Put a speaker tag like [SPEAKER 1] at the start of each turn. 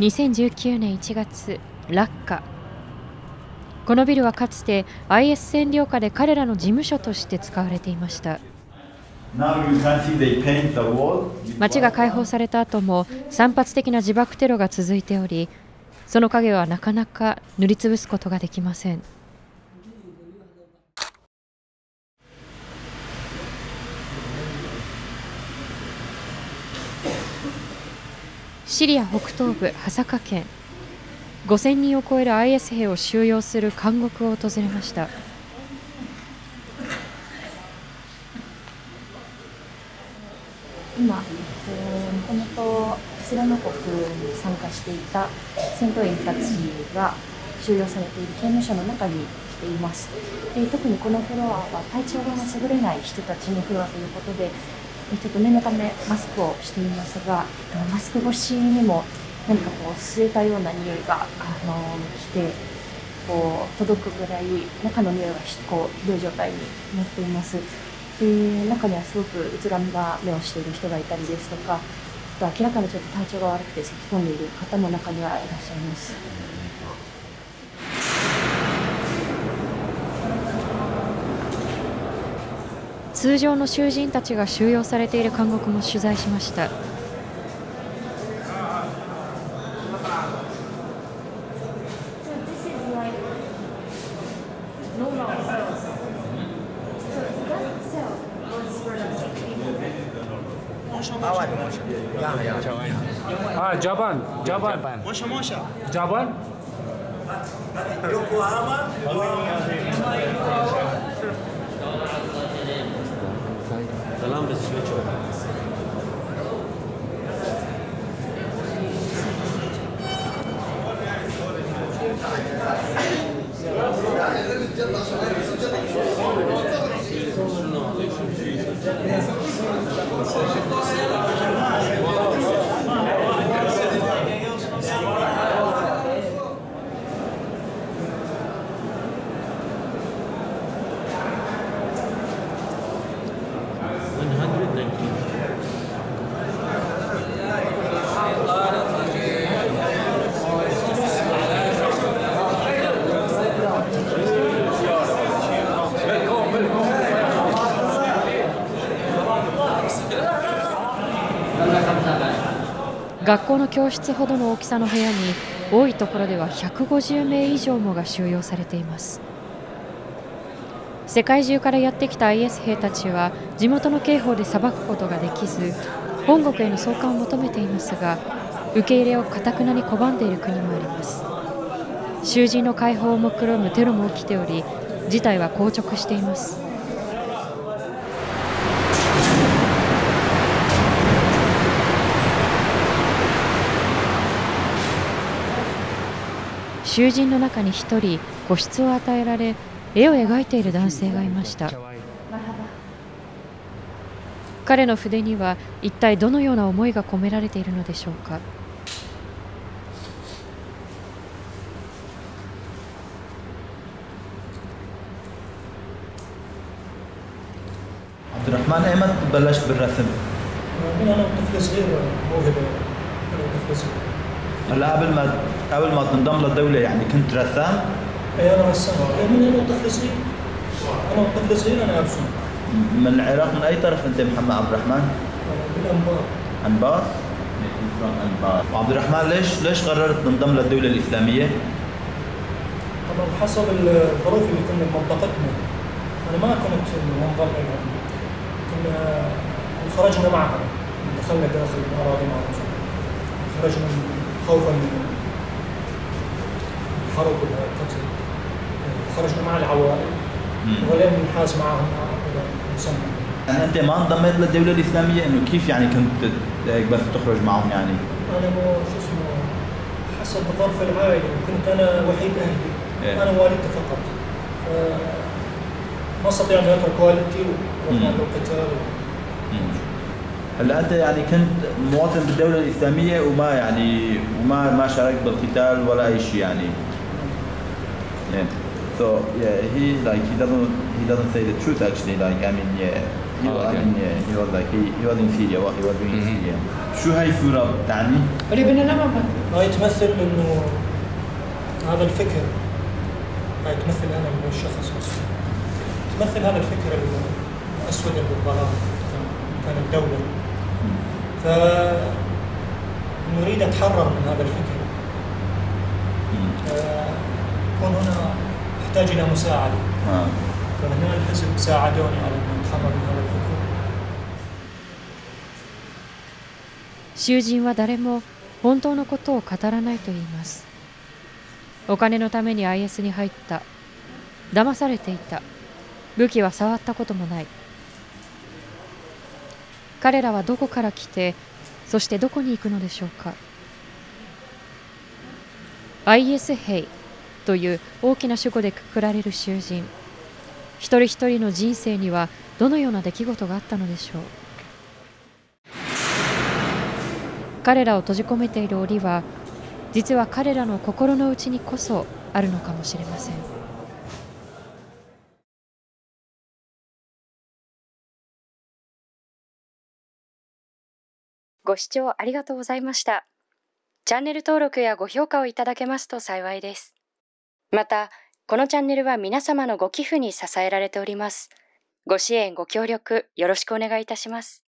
[SPEAKER 1] 2019年1月落下このビルはかつて IS 占領下で彼らの事務所として使われていました。街が解放された後も散発的な自爆テロが続いておりその影はなかなか塗りつぶすことができません。シリア北東部ハサカ県。5000人を超える IS 兵を収容する監獄を訪れました。
[SPEAKER 2] 今、もともとイスラム国に参加していた戦闘員たちが収容されている刑務所の中に来ています。で特にこのフロアは体調が優れない人たちのフロアということでちょっと念のためマスクをしていますがマスク越しにも何かこう吸えたような匂いが、あの来てこう届くぐらい中の匂いがこうひどい状態になっていますで中にはすごくうつらみが目をしている人がいたりですとかあと明らかにちょっと体調が悪くて咳き込んでいる方も中にはいらっしゃいます。
[SPEAKER 1] 通常の囚人たちが収容されている監獄も取材しました
[SPEAKER 3] あ、ジャパン、ジャパン。モシャモシャ。ジャパン。横浜。Salam bis Switch over.
[SPEAKER 1] 学校の教室ほどの大きさの部屋に多いところでは150名以上もが収容されています。世界中からやってきた IS 兵たちは地元の刑法で裁くことができず本国への送還を求めていますが受け入れをかたくなに拒んでいる国もあります。囚人の解放を目論むテロも起きており事態は硬直しています。囚人の中に1人個室を与えられ絵を描いている男性がいました彼の筆には一体どのような思いが込められているのでしょうか
[SPEAKER 4] عبد الرحمن ايمت بلشت بالرسم؟
[SPEAKER 5] من انا طفل صغير موهبه انا طفل صغير
[SPEAKER 4] هلا قبل ما قبل ما تنضم للدولة يعني كنت رسام؟
[SPEAKER 5] اي أنا رسام من أنا طفل صغير أنا طفل صغير أنا ارسم
[SPEAKER 4] من العراق من أي طرف أنت محمد عبد الرحمن؟
[SPEAKER 5] من أنبار؟
[SPEAKER 4] أنبار؟ انبار وعبد الرحمن ليش ليش قررت تنضم للدولة الإسلامية؟
[SPEAKER 5] طبعا حسب الظروف اللي كنا بمنطقتنا أنا ما كنت منضم كنا خرجنا معها دخلنا داخل الأراضي معهم خرجنا خوفا من الحرب والقتل خرجنا مع العوائل ولم نحاز معهم مسمى
[SPEAKER 4] يعني أنت ما انضميت للدولة الإسلامية؟ إنه كيف يعني كنت بس تخرج معهم يعني؟
[SPEAKER 5] أنا مو شو اسمه حسب ظرف العائلة كنت أنا وحيد أهلي. إيه؟ أنا والدتي فقط. ما أستطيع أن أترك والدتي وأروح القتال.
[SPEAKER 4] هلأ أنت يعني كنت مواطن بالدولة الإسلامية وما يعني وما ما شاركت بالقتال ولا أي شيء يعني؟ Yeah. So yeah, he like he doesn't he doesn't say the truth actually. Like I mean, yeah, he was
[SPEAKER 3] okay.
[SPEAKER 4] in uh, he was like he, he was in Syria what he was doing in
[SPEAKER 3] Mhm.
[SPEAKER 4] Syria شو هاي الصورة بتعني؟
[SPEAKER 5] هاي تمثل انه هذا الفكر هاي تمثل أنا من الشخص نفسه تمثل هذا الفكر الاسود اللي بالظلام كان- كان الدولة ف نريد اتحرر من هذا الفكر آه، كون هنا احتاج الى مساعده
[SPEAKER 4] اه
[SPEAKER 5] فهنا الحزب ساعدوني على ان اتحرر من هذا الفكر
[SPEAKER 1] 囚人は誰も本当のことを語らないと言いますお金のために IS に入った騙されていた武器は触ったこともない彼らはどこから来てそしてどこに行くのでしょうか IS 兵 という大きな主語でくくられる囚人。一人一人の人生にはどのような出来事があったのでしょう。彼らを閉じ込めている檻は実は彼らの心の内にこそあるのかもしれません。ご視聴ありがとうございました。チャンネル登録やご評価をいただけますと幸いです。またこのチャンネルは皆様のご寄付に支えられております。ご支援ご協力よろしくお願いいたします。